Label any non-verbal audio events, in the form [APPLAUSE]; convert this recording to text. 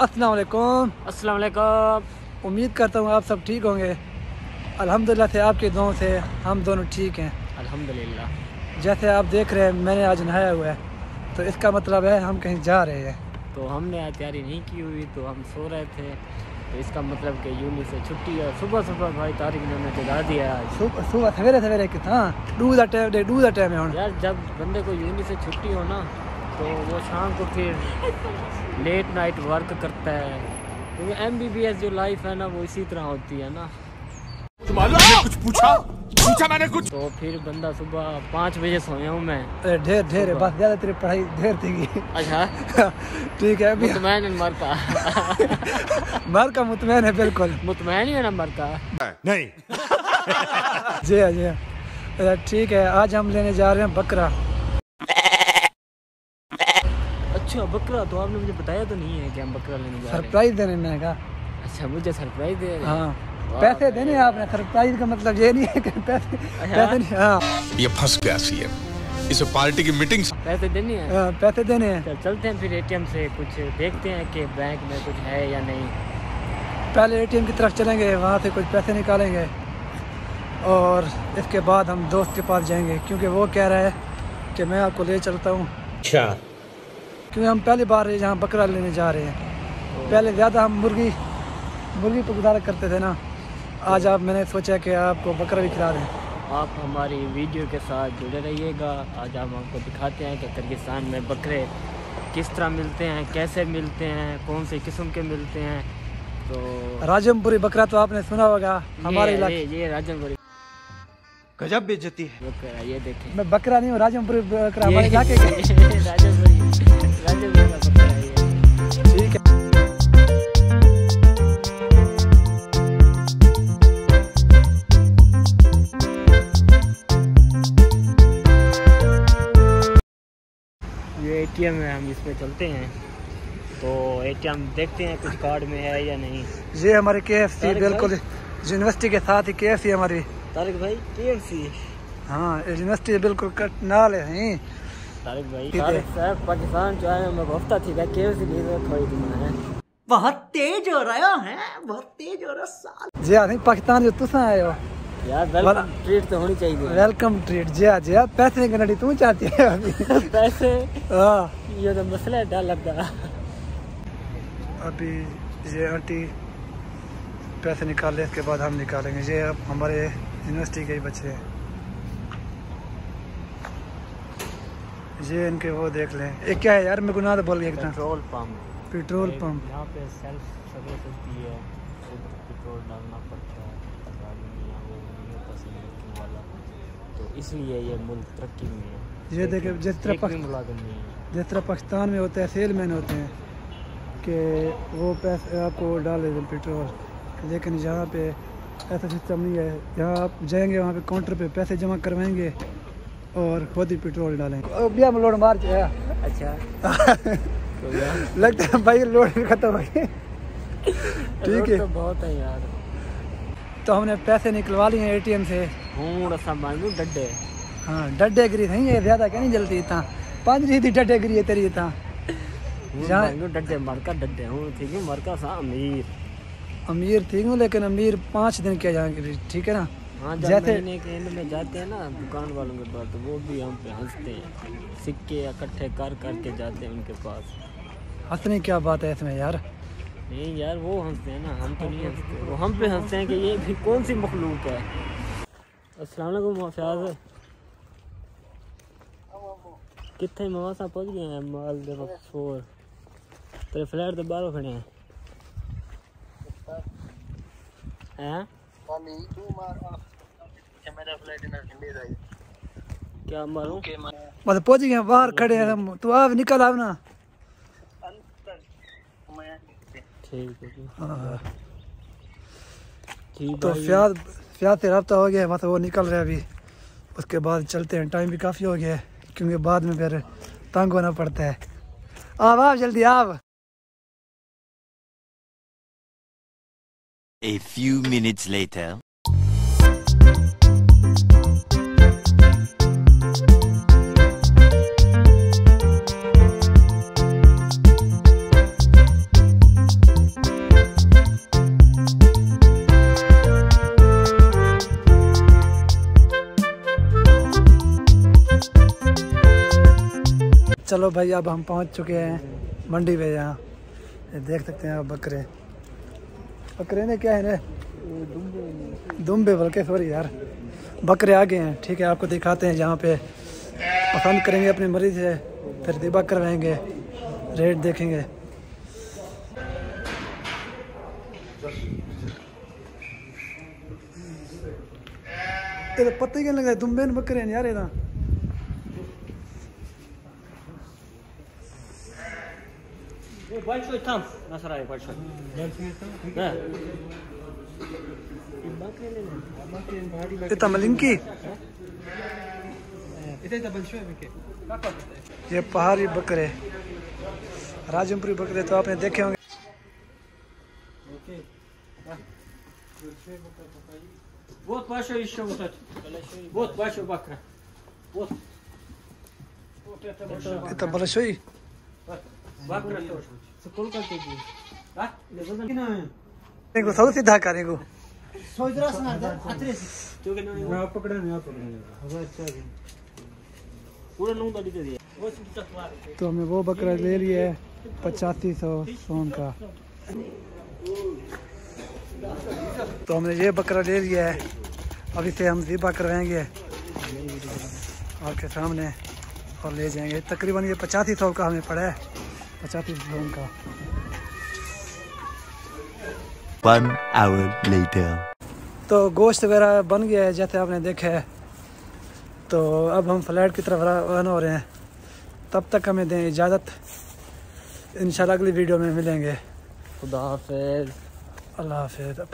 अस्सलाम वालेकुम उम्मीद करता हूँ आप सब ठीक होंगे। अल्हम्दुलिल्लाह से आपके दुआओं से हम दोनों ठीक हैं। अल्हम्दुलिल्लाह। जैसे आप देख रहे हैं मैंने आज नहाया हुआ है। तो इसका मतलब है हम कहीं जा रहे हैं। तो हमने आज तैयारी नहीं की हुई तो हम सो रहे थे। तो इसका मतलब कि यूनी से छुट्टी है सुबह सुबह भाई तारिक ने हमें जगा दिया सुबह सुबह सवेरे सवेरे कितना? डू दा टाइम डू दा टाइम है। हुन यार जब बंदे को यूनी से छुट्टी हो ना तो वो शाम को फिर लेट नाइट वर्क करता है। क्योंकि एम जो लाइफ है ना वो इसी तरह होती है ना। तुम्हारे कुछ पूछा? पूछा मैंने कुछ? तो फिर बंदा सुबह पाँच बजे सोया हूँ मैं। अरे ढेर ढेर है बस ज़्यादा तेरी पढ़ाई ढेर थी अच्छा? [LAUGHS] ठीक है अभी मुतमैन मर का। [LAUGHS] मर का मुतमैन है बिल्कुल। मुतमैन ही है ना मर का। नहीं। [LAUGHS] जी हाँ जी हाँ। अच्छा, ठीक है आज हम लेने जा रहे हैं बकरा। अच्छा बकरा तो आपने मुझे बताया तो नहीं है कि हम बकरा लेने जा रहे हैं। सरप्राइज़ देने मैंने कहा। अच्छा मुझे सरप्राइज़ दे हाँ? पैसे देने हैं आपने सरप्राइज़ का मतलब ये नहीं है कि पैसे पैसे नहीं हाँ। ये फंस गया सी इसे पार्टी की मीटिंग पैसे देने हैं? हाँ, पैसे देने हैं। चल चलते हैं फिर एटीएम से कुछ देखते हैं कि बैंक में कुछ है या नहीं। पहले एटीएम की तरफ़ चलेंगे वहाँ से कुछ पैसे निकालेंगे। और इसके बाद हम दोस्त के पास जाएँगे क्योंकि वो कह रहा है कि मैं आपको ले चलता हूँ। अच्छा। क्योंकि हम पहली बार यहाँ बकरा लेने जा रहे हैं। पहले ज़्यादा हम मुर्गी मुर्गी पर गुजारा करते थे ना। आज आप मैंने सोचा कि आपको बकरा भी खिला दें। आप हमारी वीडियो के साथ जुड़े रहिएगा। आज हम आपको दिखाते हैं कि किर्गिस्तान में बकरे किस तरह मिलते हैं कैसे मिलते हैं कौन से किस्म के मिलते हैं। तो राजमपुरी बकरा तो आपने सुना होगा हमारे इलाके। ये, ये राजनपुरी गजब बेइज्जती है। बकरा ये देखें। मैं बकरा नहीं हूँ राजमपुरी बकरा हमारे [LAUGHS] इलाके ये एटीएम है हम इसमें चलते हैं। तो एटीएम देखते हैं कुछ कार्ड में है या नहीं। ये हमारे के एफ़ सी बिल्कुल। यूनिवर्सिटी के साथ ही के एफ़ सी हमारी। तारिक भाई केएफसी हाँ यूनिवर्सिटी बिल्कुल कट नाल है। नहीं तारिक भाई तारिक साहब पाकिस्तान जो है मैं हफ़्ता थी मैं केएफसी नहीं तो थोड़ी दिन बहुत तेज हो रहा है बहुत तेज हो रहा साल। जी हाँ पाकिस्तान जो तुसा आए हो। यार वेलकम ट्रीट तो होनी चाहिए। वेलकम ट्रीट जी हाँ जी हाँ पैसे तू चाहती है अभी। [LAUGHS] पैसे? हाँ। ये तो मसला है डर लगता अभी ये आंटी पैसे निकाले इसके बाद हम निकालेंगे। ये अब हमारे यूनिवर्सिटी के ही बच्चे हैं। ये इनके वो देख लें। ये क्या है यार को ना तो बोल गया पेट्रोल पंप पेट्रोल पंप यहाँ पे सेल्फ सर्विस होती है पेट्रोल डालना पड़ता है। में वाला तो इसलिए ये मुल्क तरक्की में है। ये देखे जिस तरह मुलाजिम नहीं है। जिस तरह पाकिस्तान में होता है सेलमैन होते हैं कि वो पैसे आपको डाल देते हैं पेट्रोल। लेकिन यहाँ पे ऐसा सिस्टम नहीं है। यहाँ आप जाएँगे वहाँ पे काउंटर पे पैसे जमा करवाएँगे और खुद ही पेट्रोल डालेंगे। भैया लोड मार अच्छा। तो [LAUGHS] लगता है भाई लोड खत्म हो गई ठीक है। तो बहुत है यार। तो हमने पैसे निकलवा लिए एटीएम से। डड्डे हाँ डड्डे गिरी नहीं है ज़्यादा क्या नहीं जलती इतना। पाँच रही थी डड्डे गिरी तेरी मांगू डड्डे मरका डड्डे हूँ ठीक है मरका सा अमीर अमीर थी हूँ लेकिन अमीर पाँच दिन के जहाँ गिरी ठीक है ना? हाँ जब जैसे महीने के एंड में जाते हैं ना दुकान वालों के पास तो वो भी हम पे हँसते हैं। सिक्के इकट्ठे कर करके जाते हैं उनके पास। हंसने क्या बात है इसमें यार। नहीं यार वो हँसते हैं ना हम तो नहीं हँसते वो हम पे हँसते हैं कि ये भी कौन सी मखलूक है? अस्सलाम वालेकुम फयाज। कितने मवासा पहुँच गए हैं माल दे फोर तेरे फ्लैट तो बाहर खड़े हैं। हैं? क्या मारूं? मतलब पहुँच गए हैं, बाहर खड़े हैं हम। तू आप निकल आव ना ठीक है तो भाई। फ्याज फ्याज से रब्ता हो गया है, मतलब वो निकल रहा है अभी। उसके बाद चलते हैं टाइम भी काफ़ी हो गया है क्योंकि बाद में फिर तंग होना पड़ता है। आप आप जल्दी आप A few minutes later. चलो भाई, अब हम पहुँच चुके हैं मंडी पे यहाँ। देख सकते हैं आप बकरे। बकरे ने क्या है ना? दुम्बे बल्कि सॉरी यार। बकरे आ गए हैं, ठीक है, आपको दिखाते हैं जहाँ पे। पसंद करेंगे अपनी मरीज़ से, फिर दिबा करवाएँगे, रेट देखेंगे। तो पता ही क्या लगता है दुम्बे बकरे यार ये Большой там, на сарае большой. Да. ये तो मलिंकी ये पहाड़ी बकरे राजमपुरी बकरे तो आपने देखे होंगे Вот большой еще вот этот. Вот большой бакра. Вот. Вот это большой देखो सब सीधा करेगो सोच रहा सुना तो के पकड़ा पकड़ा हवा अच्छा है। पूरा दे तो हमने वो बकरा ले लिया है पचासी सौ सोन का। तो हमने ये बकरा ले लिया है। अब इसे हम जीबा करवाएँगे। आपके सामने और ले जाएँगे। तकरीबन ये पचासी सौ का हमें पड़ा है। पचासी सौ का। One hour later. तो गोश्त वगैरह बन गया है जैसे आपने देखा है। तो अब हम फ्लैट की तरफ़ रन हो रहे हैं। तब तक हमें दें इजाज़त। इंशाल्लाह अगली वीडियो में मिलेंगे। खुदा हाफिज। अल्लाह हाफिज़।